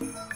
Bye.